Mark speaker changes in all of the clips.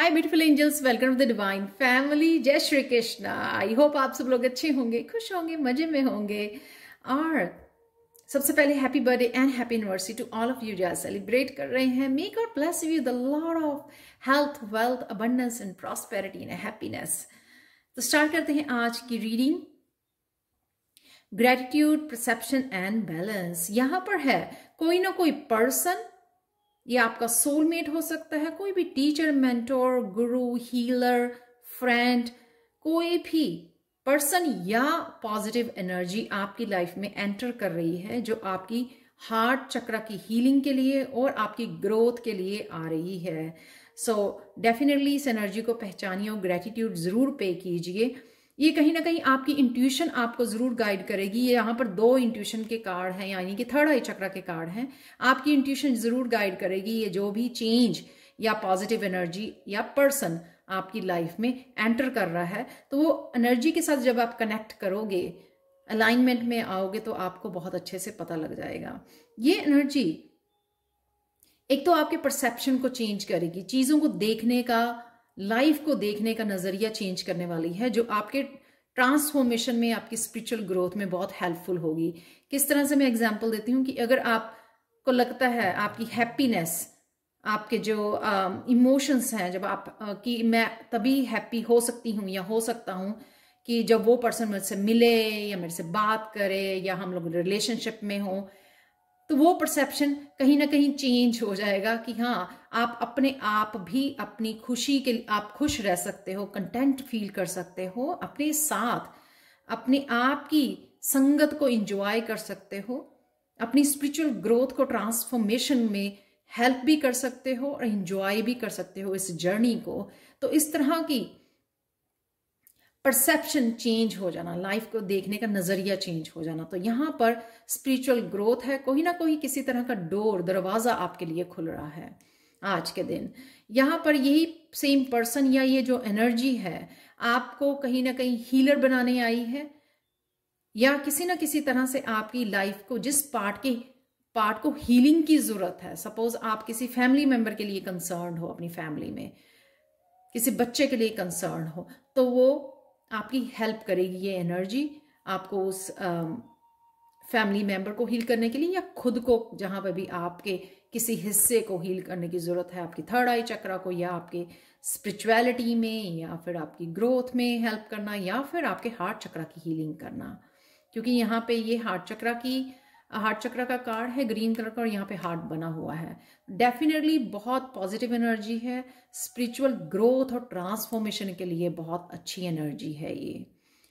Speaker 1: Hi beautiful angels welcome to the divine family जय Shri Krishna I hope आप सब लोग अच्छे होंगे, खुश होंगे, मज़े में होंगे। और सबसे पहले happy birthday and happy anniversary to all of you जो सेलिब्रेट कर रहे हैं। मेक और bless you the Lord of health wealth abundance and prosperity and happiness तो स्टार्ट करते हैं आज की reading gratitude perception and balance यहाँ पर है कोई ना कोई पर्सन ये आपका सोलमेट हो सकता है कोई भी teacher mentor guru healer friend कोई भी पर्सन या पॉजिटिव एनर्जी आपकी लाइफ में एंटर कर रही है जो आपकी हार्ट चक्र की हीलिंग के लिए और आपकी ग्रोथ के लिए आ रही है। सो so, डेफिनेटली इस एनर्जी को पहचानिए और ग्रेटिट्यूड ज़रूर पे कीजिए। ये कहीं ना कहीं आपकी इंट्यूशन आपको ज़रूर गाइड करेगी। ये यहाँ पर दो इंट्यूशन के कार्ड हैं, यानी कि थर्ड आई चक्रा के कार्ड हैं। आपकी इंट्यूशन ज़रूर गाइड करेगी ये जो भी चेंज या पॉजिटिव एनर्जी या पर्सन आपकी लाइफ में एंटर कर रहा है। तो वो एनर्जी के साथ जब आप कनेक्ट करोगे अलाइनमेंट में आओगे तो आपको बहुत अच्छे से पता लग जाएगा। ये एनर्जी एक तो आपके परसेप्शन को चेंज करेगी, चीज़ों को देखने का लाइफ को देखने का नज़रिया चेंज करने वाली है जो आपके ट्रांसफॉर्मेशन में आपकी स्पिरिचुअल ग्रोथ में बहुत हेल्पफुल होगी। किस तरह से मैं एग्ज़ाम्पल देती हूँ कि अगर आपको लगता है आपकी हैप्पीनेस आपके जो इमोशंस हैं जब आप आ, कि मैं तभी हैप्पी हो सकती हूँ या हो सकता हूँ कि जब वो पर्सन मेरे से मिले या मेरे से बात करे या हम लोग रिलेशनशिप में हों तो वो परसेप्शन कहीं ना कहीं चेंज हो जाएगा कि हाँ आप अपने आप भी अपनी खुशी के आप खुश रह सकते हो कंटेंट फील कर सकते हो, अपने साथ, अपने आप की संगत को इंजॉय कर सकते हो, अपनी स्पिरिचुअल ग्रोथ को ट्रांसफॉर्मेशन में हेल्प भी कर सकते हो और इंजॉय भी कर सकते हो इस जर्नी को। तो इस तरह की परसेप्शन चेंज हो जाना लाइफ को देखने का नज़रिया चेंज हो जाना। तो यहाँ पर स्पिरिचुअल ग्रोथ है, कोई ना कोई किसी तरह का डोर दरवाज़ा आपके लिए खुल रहा है आज के दिन। यहाँ पर यही सेम पर्सन या ये जो एनर्जी है, आपको कहीं ना कहीं हीलर बनाने आई है, या किसी ना किसी तरह से आपकी लाइफ को, जिस पार्ट के पार्ट को हीलिंग की ज़रूरत है। सपोज़ आप किसी फैमिली मेंबर के लिए कंसर्न हो, अपनी फैमिली में, किसी बच्चे के लिए कंसर्न हो तो वो आपकी हेल्प करेगी ये एनर्जी आपको उस फैमिली मेंबर को हील करने के लिए या खुद को, जहाँ पर भी आपके किसी हिस्से को हील करने की ज़रूरत है, आपकी थर्ड आई चक्रा को या आपके स्पिरिचुअलिटी में या फिर आपकी ग्रोथ में हेल्प करना या फिर आपके हार्ट चक्रा की हीलिंग करना। क्योंकि यहाँ पे ये हार्ट चक्रा की हार्ट चक्र का कार्ड है, ग्रीन कलर का, और यहाँ पे हार्ट बना हुआ है। डेफिनेटली बहुत पॉजिटिव एनर्जी है। स्पिरिचुअल ग्रोथ और ट्रांसफॉर्मेशन के लिए बहुत अच्छी एनर्जी है ये।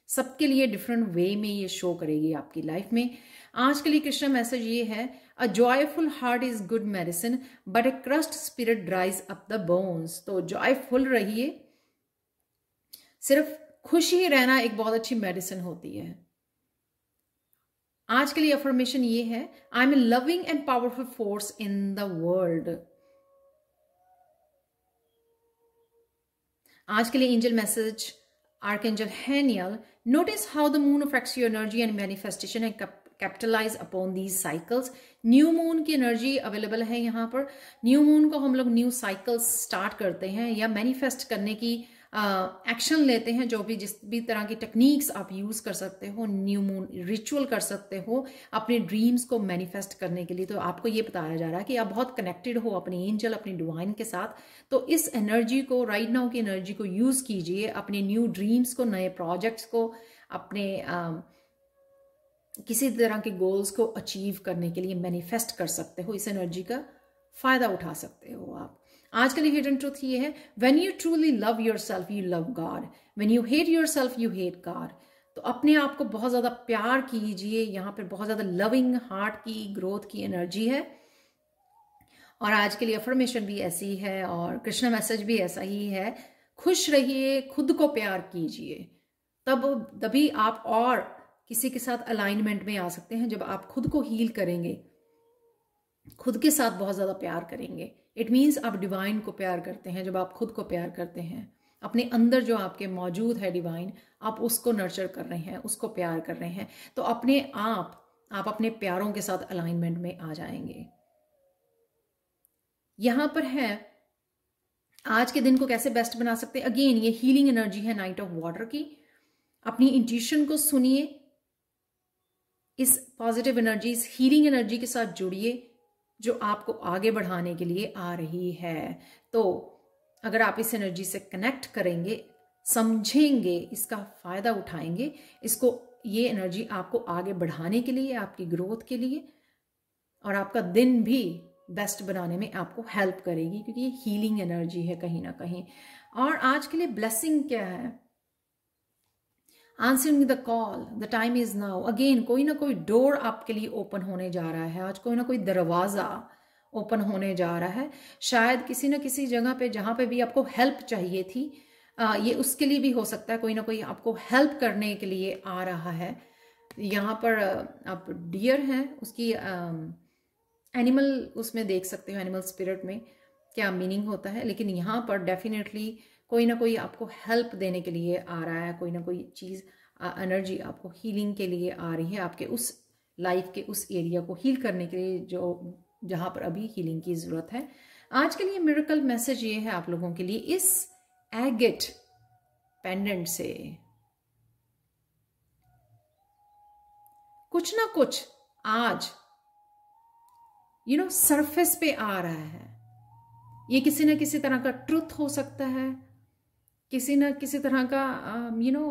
Speaker 1: सबके लिए डिफरेंट वे में ये शो करेगी आपकी लाइफ में। आज के लिए कृष्ण मैसेज ये है a joyful heart is good medicine but a crushed spirit dries up the bones तो जॉयफुल रहिए। सिर्फ़ खुश ही रहना एक बहुत अच्छी मेडिसिन होती है। आज के लिए अफर्मेशन ये है I am a loving and powerful force in the world आज के लिए angel message archangel Haniel notice how the moon affects your energy and manifestation and capitalize upon these cycles new moon की energy available है यहाँ पर. New moon को हम लोग न्यू साइकिल स्टार्ट करते हैं या मैनिफेस्ट करने की एक्शन लेते हैं जो भी जिस भी तरह की टेक्निक्स आप यूज़ कर सकते हो न्यू मून रिचुअल कर सकते हो अपने ड्रीम्स को मैनिफेस्ट करने के लिए। तो आपको ये बताया जा रहा है कि आप बहुत कनेक्टेड हो अपने एंजल अपनी डिवाइन के साथ। तो इस एनर्जी को राइट नाउ की एनर्जी को यूज़ कीजिए अपने न्यू ड्रीम्स को नए प्रोजेक्ट्स को अपने आ, किसी तरह के गोल्स को अचीव करने के लिए मैनिफेस्ट कर सकते हो। इस एनर्जी का फ़ायदा उठा सकते हो आप। आज के लिए हिडन ट्रूथ ये है when you truly love yourself you love God when you hate yourself you hate God तो अपने आप को बहुत ज़्यादा प्यार कीजिए, यहाँ पर बहुत ज़्यादा लविंग हार्ट की ग्रोथ की एनर्जी है। और आज के लिए अफर्मेशन भी ऐसी है और कृष्ण मैसेज भी ऐसा ही है, खुश रहिए, खुद को प्यार कीजिए। तब, तभी आप और किसी के साथ अलाइनमेंट में आ सकते हैं, जब आप खुद को हील करेंगे, खुद के साथ बहुत ज़्यादा प्यार करेंगे। इट मीन्स आप डिवाइन को प्यार करते हैं, जब आप खुद को प्यार करते हैं। अपने अंदर जो आपके मौजूद है डिवाइन आप उसको नर्चर कर रहे हैं, उसको प्यार कर रहे हैं। तो अपने आप आप अपने प्यारों के साथ अलाइनमेंट में आ जाएँगे। यहाँ पर है, आज के दिन को कैसे बेस्ट बना सकते अगेन ये हीलिंग एनर्जी है नाइट ऑफ़ वाटर की। अपनी इंट्यूशन को सुनिए। इस पॉजिटिव एनर्जी इस हीलिंग एनर्जी के साथ जुड़िए। जो आपको आगे बढ़ाने के लिए आ रही है। तो अगर आप इस एनर्जी से कनेक्ट करेंगे, समझेंगे, इसका फ़ायदा उठाएँगे, इसको, ये एनर्जी आपको आगे बढ़ाने के लिए, आपकी ग्रोथ के लिए और आपका दिन भी बेस्ट बनाने में आपको हेल्प करेगी, क्योंकि ये हीलिंग एनर्जी है कहीं ना कहीं। और आज के लिए ब्लेसिंग क्या है? Answering the call the time is now again कोई ना कोई डोर आपके लिए ओपन होने जा रहा है। आज कोई ना कोई दरवाज़ा ओपन होने जा रहा है। शायद किसी न किसी जगह पे जहाँ पे भी आपको हेल्प चाहिए थी आ, ये उसके लिए भी हो सकता है। कोई ना कोई आपको हेल्प करने के लिए आ रहा है। यहाँ पर आप डियर हैं उसकी एनिमल उसमें देख सकते हो एनिमल स्पिरिट में क्या मीनिंग होता है। लेकिन यहाँ पर डेफिनेटली कोई ना कोई आपको हेल्प देने के लिए आ रहा है, कोई ना कोई चीज़ एनर्जी आपको हीलिंग के लिए आ रही है, आपके उस लाइफ के उस एरिया को हील करने के लिए जो, जहाँ पर अभी हीलिंग की ज़रूरत है। आज के लिए मिरेकल मैसेज ये है आप लोगों के लिए, इस एगेट पेंडेंट से। कुछ ना कुछ आज यू नो सरफेस पे आ रहा है। ये किसी ना किसी तरह का ट्रुथ हो सकता है किसी ना किसी तरह का यू नो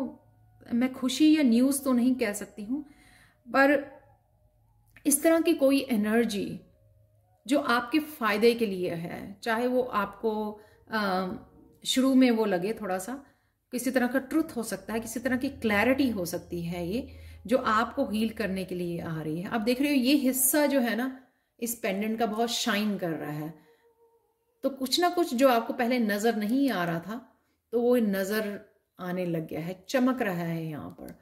Speaker 1: मैं खुशी या न्यूज़ तो नहीं कह सकती हूँ, पर इस तरह की कोई एनर्जी जो आपके फ़ायदे के लिए है, चाहे वो आपको शुरू में वो लगे थोड़ा सा किसी तरह का ट्रुथ हो सकता है, किसी तरह की क्लैरिटी हो सकती है ये, जो आपको हील करने के लिए आ रही है। आप देख रहे हो ये हिस्सा जो है ना, इस पेंडेंट का बहुत शाइन कर रहा है। तो कुछ ना कुछ जो आपको पहले नज़र नहीं आ रहा था तो वो नज़र आने लग गया है, चमक रहा है यहाँ पर।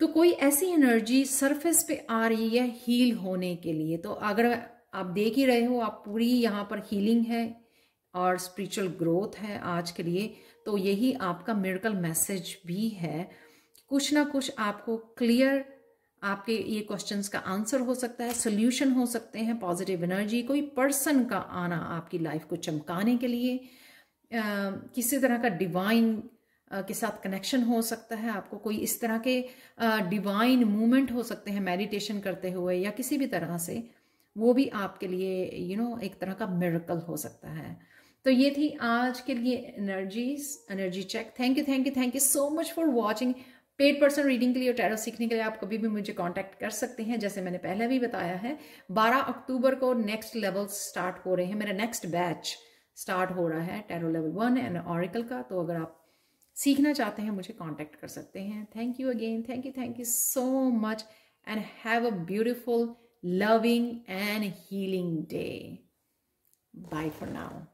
Speaker 1: तो कोई ऐसी एनर्जी सरफेस पे आ रही है हील होने के लिए। तो अगर आप देख ही रहे हो, आप पूरी यहाँ पर हीलिंग है और स्पिरिचुअल ग्रोथ है आज के लिए तो यही आपका मेडिकल मैसेज भी है। कुछ ना कुछ आपको क्लियर आपके ये क्वेश्चंस का आंसर हो सकता है सोल्यूशन हो सकते हैं पॉजिटिव एनर्जी कोई पर्सन का आना आपकी लाइफ को चमकाने के लिए। किसी तरह का डिवाइन के साथ कनेक्शन हो सकता है आपको कोई इस तरह के डिवाइन मूवमेंट हो सकते हैं मेडिटेशन करते हुए या किसी भी तरह से वो भी आपके लिए यू you नो know, एक तरह का मिरेकल हो सकता है। तो ये थी आज के लिए energies energy check thank you thank you thank you so much for watching paid person reading के लिए और टैरो सीखने के लिए आप कभी भी मुझे कांटेक्ट कर सकते हैं जैसे मैंने पहले भी बताया है। 12 अक्टूबर को नेक्स्ट लेवल स्टार्ट हो रहे हैं मेरा नेक्स्ट बैच स्टार्ट हो रहा है tarot level one and oracle का तो अगर आप सीखना चाहते हैं, मुझे कांटेक्ट कर सकते हैं thank you again thank you thank you so much and have a beautiful loving and healing day Bye for now.